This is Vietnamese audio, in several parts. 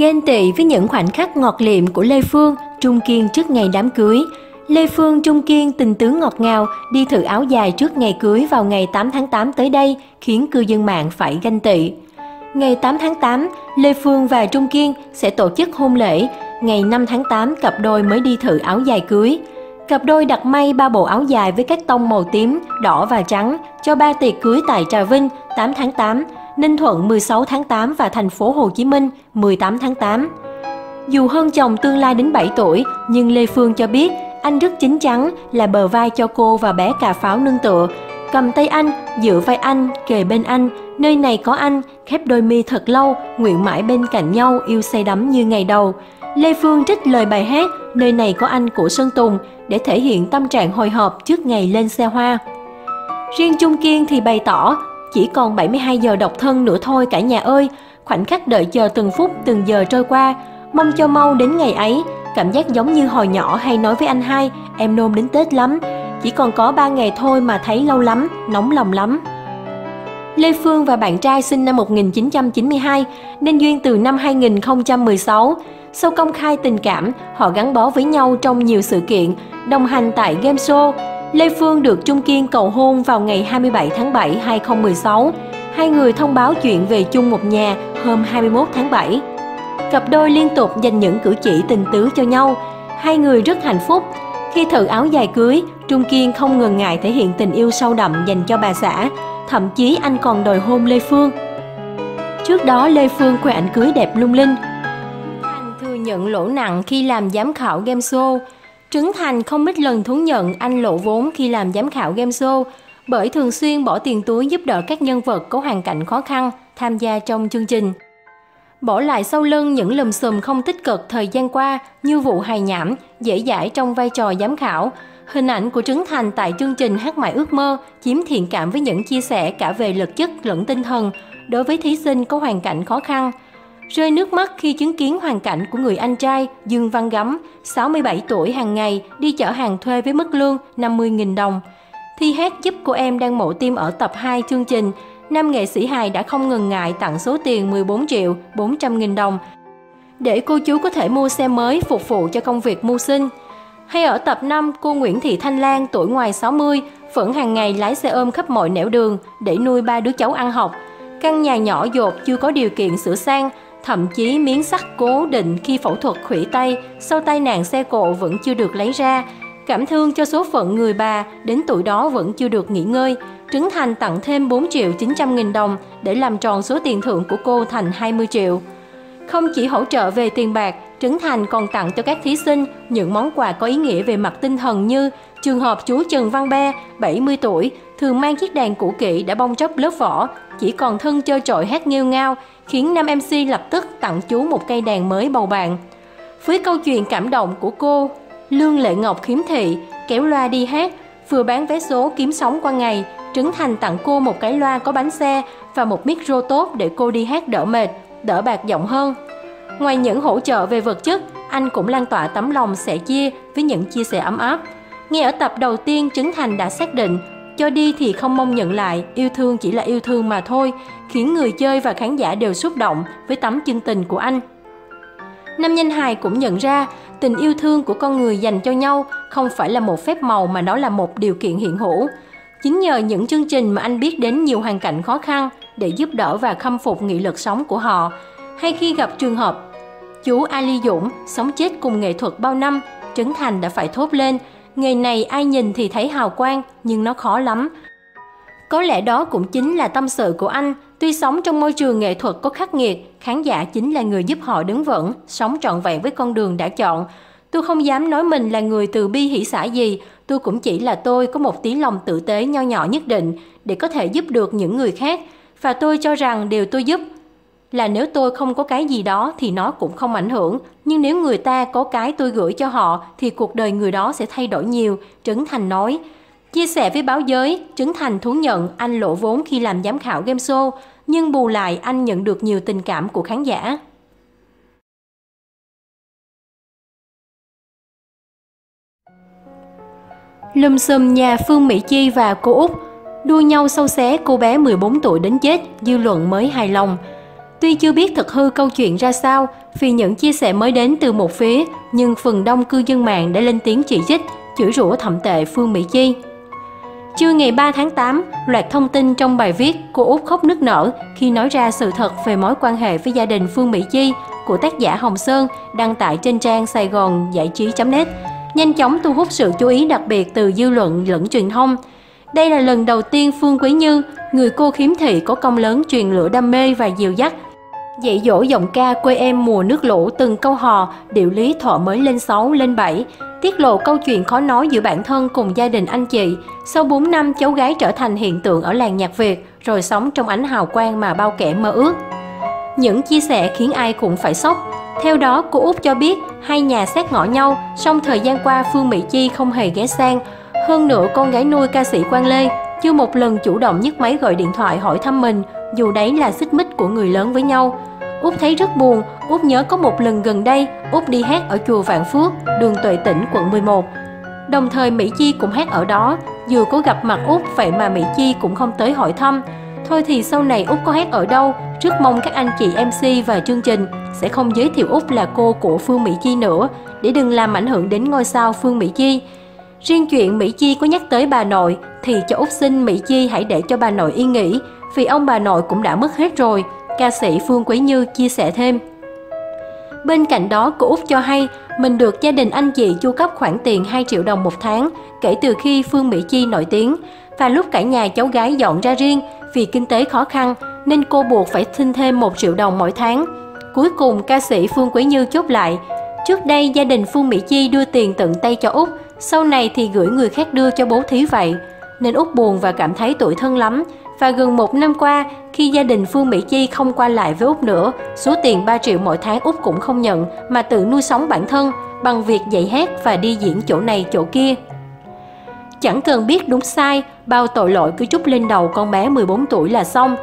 Ghen tị với những khoảnh khắc ngọt liệm của Lê Phương, Trung Kiên trước ngày đám cưới. Lê Phương Trung Kiên tình tướng ngọt ngào đi thử áo dài trước ngày cưới vào ngày 8 tháng 8 tới đây khiến cư dân mạng phải ganh tị. Ngày 8 tháng 8, Lê Phương và Trung Kiên sẽ tổ chức hôn lễ. Ngày 5 tháng 8, cặp đôi mới đi thử áo dài cưới. Cặp đôi đặt may ba bộ áo dài với các tông màu tím, đỏ và trắng cho ba tiệc cưới tại Trà Vinh 8 tháng 8, Ninh Thuận 16 tháng 8 và thành phố Hồ Chí Minh 18 tháng 8. Dù hơn chồng tương lai đến 7 tuổi, nhưng Lê Phương cho biết anh rất chín chắn là bờ vai cho cô và bé cà pháo nương tựa. Cầm tay anh, giữ vai anh, kề bên anh, nơi này có anh, khép đôi mi thật lâu, nguyện mãi bên cạnh nhau, yêu say đắm như ngày đầu. Lê Phương trích lời bài hát Nơi này có anh của Sơn Tùng để thể hiện tâm trạng hồi hộp trước ngày lên xe hoa. Riêng Trung Kiên thì bày tỏ chỉ còn 72 giờ độc thân nữa thôi cả nhà ơi, khoảnh khắc đợi chờ từng phút từng giờ trôi qua, mong cho mau đến ngày ấy, cảm giác giống như hồi nhỏ hay nói với anh hai, em nôn đến Tết lắm, chỉ còn có 3 ngày thôi mà thấy lâu lắm, nóng lòng lắm. Lê Phương và bạn trai sinh năm 1992 nên duyên từ năm 2016. Sau công khai tình cảm, họ gắn bó với nhau trong nhiều sự kiện, đồng hành tại game show. Lê Phương được Trung Kiên cầu hôn vào ngày 27 tháng 7 2016. Hai người thông báo chuyện về chung một nhà hôm 21 tháng 7. Cặp đôi liên tục dành những cử chỉ tình tứ cho nhau. Hai người rất hạnh phúc. Khi thử áo dài cưới, Trung Kiên không ngần ngại thể hiện tình yêu sâu đậm dành cho bà xã. Thậm chí anh còn đòi hôn Lê Phương. Trước đó Lê Phương khoe ảnh cưới đẹp lung linh. Anh thừa nhận lỗ nặng khi làm giám khảo game show. Trấn Thành không ít lần thú nhận anh lộ vốn khi làm giám khảo game show bởi thường xuyên bỏ tiền túi giúp đỡ các nhân vật có hoàn cảnh khó khăn tham gia trong chương trình. Bỏ lại sau lưng những lùm xùm không tích cực thời gian qua như vụ hài nhảm, dễ dãi trong vai trò giám khảo, Hình ảnh của Trấn Thành tại chương trình Hát Mãi Ước Mơ chiếm thiện cảm với những chia sẻ cả về lực chất lẫn tinh thần đối với thí sinh có hoàn cảnh khó khăn. Rơi nước mắt khi chứng kiến hoàn cảnh của người anh trai Dương Văn Gấm, 67 tuổi hàng ngày đi chở hàng thuê với mức lương 50.000 đồng. Thi hát giúp cô em đang mổ tim ở tập 2 chương trình, nam nghệ sĩ hài đã không ngần ngại tặng số tiền 14 triệu 400 nghìn đồng để cô chú có thể mua xe mới phục vụ cho công việc mưu sinh. Hay ở tập 5, cô Nguyễn Thị Thanh Lan tuổi ngoài 60 vẫn hàng ngày lái xe ôm khắp mọi nẻo đường để nuôi ba đứa cháu ăn học. Căn nhà nhỏ dột chưa có điều kiện sửa sang, thậm chí miếng sắt cố định khi phẫu thuật khủy tay sau tai nạn xe cộ vẫn chưa được lấy ra. Cảm thương cho số phận người bà đến tuổi đó vẫn chưa được nghỉ ngơi. Trấn Thành tặng thêm 4 triệu 900 nghìn đồng để làm tròn số tiền thưởng của cô thành 20 triệu. Không chỉ hỗ trợ về tiền bạc, Trấn Thành còn tặng cho các thí sinh những món quà có ý nghĩa về mặt tinh thần như trường hợp chú Trần Văn Be, 70 tuổi, thường mang chiếc đàn cũ kỹ đã bong chóc lớp vỏ, chỉ còn thân chơi trội hát nghêu ngao, khiến nam MC lập tức tặng chú một cây đàn mới bầu bạn. Với câu chuyện cảm động của cô, Lương Lệ Ngọc khiếm thị, kéo loa đi hát, vừa bán vé số kiếm sống qua ngày, Trấn Thành tặng cô một cái loa có bánh xe và một micro tốt để cô đi hát đỡ mệt, đỡ bạc giọng hơn. Ngoài những hỗ trợ về vật chất, anh cũng lan tỏa tấm lòng sẻ chia với những chia sẻ ấm áp. Ngay ở tập đầu tiên, Trấn Thành đã xác định cho đi thì không mong nhận lại, yêu thương chỉ là yêu thương mà thôi, khiến người chơi và khán giả đều xúc động với tấm chân tình của anh. Nam Nhân Hài cũng nhận ra tình yêu thương của con người dành cho nhau không phải là một phép màu mà nó là một điều kiện hiện hữu. Chính nhờ những chương trình mà anh biết đến nhiều hoàn cảnh khó khăn để giúp đỡ và khâm phục nghị lực sống của họ, hay khi gặp trường hợp Chú Ali Dũng sống chết cùng nghệ thuật bao năm, Trấn Thành đã phải thốt lên, nghề này ai nhìn thì thấy hào quang, nhưng nó khó lắm. Có lẽ đó cũng chính là tâm sự của anh, tuy sống trong môi trường nghệ thuật có khắc nghiệt, khán giả chính là người giúp họ đứng vững, sống trọn vẹn với con đường đã chọn. Tôi không dám nói mình là người từ bi hỷ xã gì, tôi cũng chỉ là tôi có một tí lòng tử tế nho nhỏ nhất định để có thể giúp được những người khác. Và tôi cho rằng điều tôi giúp là nếu tôi không có cái gì đó thì nó cũng không ảnh hưởng, nhưng nếu người ta có cái tôi gửi cho họ thì cuộc đời người đó sẽ thay đổi nhiều, Trấn Thành nói. Chia sẻ với báo giới, Trấn Thành thú nhận anh lỗ vốn khi làm giám khảo game show, nhưng bù lại anh nhận được nhiều tình cảm của khán giả. Lùm xùm nhà Phương Mỹ Chi và cô Út đua nhau sâu xé cô bé 14 tuổi đến chết, dư luận mới hài lòng. Tuy chưa biết thật hư câu chuyện ra sao, vì những chia sẻ mới đến từ một phía, nhưng phần đông cư dân mạng đã lên tiếng chỉ trích, chửi rủa thậm tệ Phương Mỹ Chi. Trưa ngày 3 tháng 8, loạt thông tin trong bài viết cô Út khóc nức nở khi nói ra sự thật về mối quan hệ với gia đình Phương Mỹ Chi của tác giả Hồng Sơn đăng tải trên trang Sài Gòn Giải trí.net, nhanh chóng thu hút sự chú ý đặc biệt từ dư luận lẫn truyền thông. Đây là lần đầu tiên Phương Quý Như, người cô khiếm thị có công lớn truyền lửa đam mê và dìu dắt Dạy dỗ giọng ca quê em mùa nước lũ từng câu hò, điệu lý thọ mới lên 6, lên 7, tiết lộ câu chuyện khó nói giữa bản thân cùng gia đình anh chị. Sau 4 năm, cháu gái trở thành hiện tượng ở làng nhạc Việt, rồi sống trong ánh hào quang mà bao kẻ mơ ước. Những chia sẻ khiến ai cũng phải sốc. Theo đó, cô Út cho biết hai nhà sát ngõ nhau, song thời gian qua Phương Mỹ Chi không hề ghé sang. Hơn nữa, con gái nuôi ca sĩ Quang Lê chưa một lần chủ động nhấc máy gọi điện thoại hỏi thăm mình, dù đấy là xích mích của người lớn với nhau. Út thấy rất buồn, Út nhớ có một lần gần đây, Út đi hát ở chùa Vạn Phước, đường Tuệ Tĩnh, quận 11. Đồng thời Mỹ Chi cũng hát ở đó, dù có gặp mặt Út vậy mà Mỹ Chi cũng không tới hỏi thăm. Thôi thì sau này Út có hát ở đâu, rất mong các anh chị MC và chương trình sẽ không giới thiệu Út là cô của Phương Mỹ Chi nữa, để đừng làm ảnh hưởng đến ngôi sao Phương Mỹ Chi. Riêng chuyện Mỹ Chi có nhắc tới bà nội thì cho Út xin Mỹ Chi hãy để cho bà nội yên nghỉ, vì ông bà nội cũng đã mất hết rồi ca sĩ Phương Quý Như chia sẻ thêm. Bên cạnh đó, cô Út cho hay mình được gia đình anh chị chu cấp khoản tiền 2 triệu đồng một tháng kể từ khi Phương Mỹ Chi nổi tiếng. Và lúc cả nhà cháu gái dọn ra riêng vì kinh tế khó khăn nên cô buộc phải xin thêm 1 triệu đồng mỗi tháng. Cuối cùng, ca sĩ Phương Quý Như chốt lại, trước đây gia đình Phương Mỹ Chi đưa tiền tận tay cho Út, sau này thì gửi người khác đưa cho bố thí vậy. Nên Út buồn và cảm thấy tủi thân lắm, và gần một năm qua, khi gia đình Phương Mỹ Chi không qua lại với út nữa, số tiền 3 triệu mỗi tháng út cũng không nhận mà tự nuôi sống bản thân bằng việc dạy hát và đi diễn chỗ này chỗ kia. Chẳng cần biết đúng sai, bao tội lỗi cứ chút lên đầu con bé 14 tuổi là xong.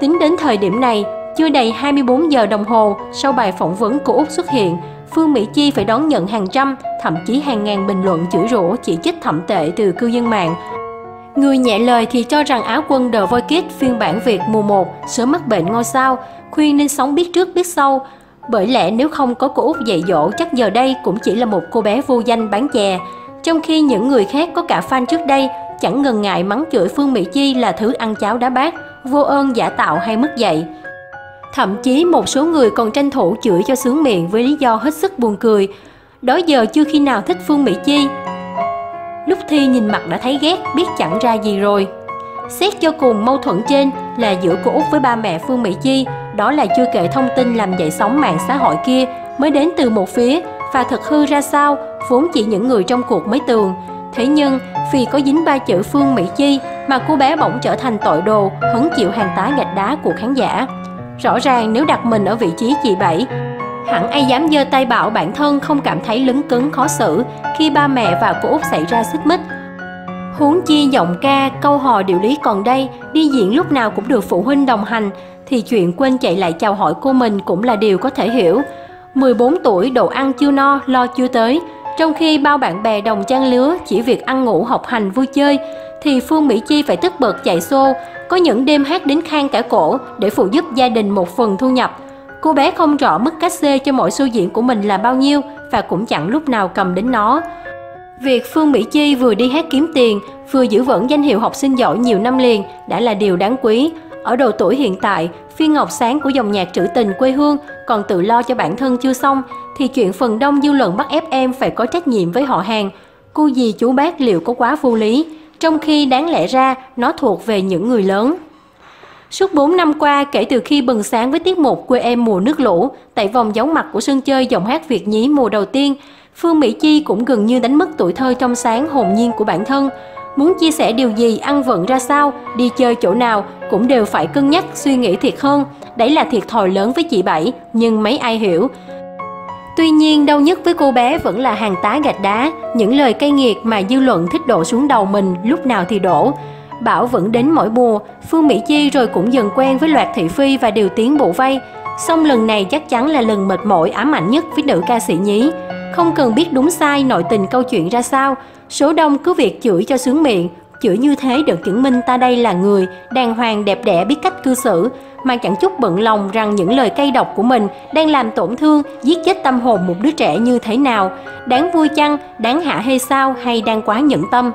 Tính đến thời điểm này, chưa đầy 24 giờ đồng hồ sau bài phỏng vấn của Úc xuất hiện, Phương Mỹ Chi phải đón nhận hàng trăm, thậm chí hàng ngàn bình luận chửi rủa chỉ trích thậm tệ từ cư dân mạng Người nhẹ lời thì cho rằng Áo quân The Voice phiên bản Việt mùa 1 sớm mắc bệnh ngôi sao, khuyên nên sống biết trước biết sau. Bởi lẽ nếu không có cô Út dạy dỗ chắc giờ đây cũng chỉ là một cô bé vô danh bán chè. Trong khi những người khác có cả fan trước đây chẳng ngần ngại mắng chửi Phương Mỹ Chi là thứ ăn cháo đá bát, vô ơn giả tạo hay mất dạy. Thậm chí một số người còn tranh thủ chửi cho sướng miệng với lý do hết sức buồn cười. Đó giờ chưa khi nào thích Phương Mỹ Chi, Lúc thi nhìn mặt đã thấy ghét, biết chẳng ra gì rồi. Xét cho cùng mâu thuẫn trên là giữa cô Út với ba mẹ Phương Mỹ Chi, đó là chưa kể thông tin làm dậy sóng mạng xã hội kia mới đến từ một phía và thật hư ra sao, vốn chỉ những người trong cuộc mới tường. Thế nhưng, vì có dính ba chữ Phương Mỹ Chi mà cô bé bỗng trở thành tội đồ, hứng chịu hàng tá gạch đá của khán giả. Rõ ràng nếu đặt mình ở vị trí chị Bảy hẳn ai dám giơ tay bảo bản thân không cảm thấy lứng cứng khó xử khi ba mẹ và cô Út xảy ra xích mích. Huống chi giọng ca, câu hò điệu lý còn đây, đi diễn lúc nào cũng được phụ huynh đồng hành, thì chuyện quên chạy lại chào hỏi cô mình cũng là điều có thể hiểu. 14 tuổi đồ ăn chưa no, lo chưa tới, trong khi bao bạn bè đồng trang lứa chỉ việc ăn ngủ học hành vui chơi, thì Phương Mỹ Chi phải tức bật chạy xô, có những đêm hát đến khang cả cổ để phụ giúp gia đình một phần thu nhập. Cô bé không rõ mức cách xê cho mỗi show diễn của mình là bao nhiêu và cũng chẳng lúc nào cầm đến nó. Việc Phương Mỹ Chi vừa đi hát kiếm tiền, vừa giữ vững danh hiệu học sinh giỏi nhiều năm liền đã là điều đáng quý. Ở độ tuổi hiện tại, phiên ngọc sáng của dòng nhạc trữ tình quê hương còn tự lo cho bản thân chưa xong, thì chuyện phần đông dư luận bắt ép em phải có trách nhiệm với họ hàng. Cô gì chú bác liệu có quá vô lý, trong khi đáng lẽ ra nó thuộc về những người lớn. Suốt 4 năm qua, kể từ khi bừng sáng với tiết mục Quê em mùa nước lũ, tại vòng giấu mặt của sân chơi giọng hát Việt nhí mùa đầu tiên, Phương Mỹ Chi cũng gần như đánh mất tuổi thơ trong sáng hồn nhiên của bản thân. Muốn chia sẻ điều gì, ăn vận ra sao, đi chơi chỗ nào cũng đều phải cân nhắc, suy nghĩ thiệt hơn. Đấy là thiệt thòi lớn với chị Bảy, nhưng mấy ai hiểu. Tuy nhiên, đau nhất với cô bé vẫn là hàng tá gạch đá, những lời cay nghiệt mà dư luận thích đổ xuống đầu mình lúc nào thì đổ. Bảo vẫn đến mỗi mùa, Phương Mỹ Chi rồi cũng dần quen với loạt thị phi và điều tiếng bộ vây. Song lần này chắc chắn là lần mệt mỏi ám ảnh nhất với nữ ca sĩ nhí. Không cần biết đúng sai nội tình câu chuyện ra sao, số đông cứ việc chửi cho sướng miệng, chửi như thế được chứng minh ta đây là người đàng hoàng đẹp đẽ biết cách cư xử mà chẳng chút bận lòng rằng những lời cay độc của mình đang làm tổn thương, giết chết tâm hồn một đứa trẻ như thế nào. Đáng vui chăng, đáng hạ hay sao hay đang quá nhẫn tâm.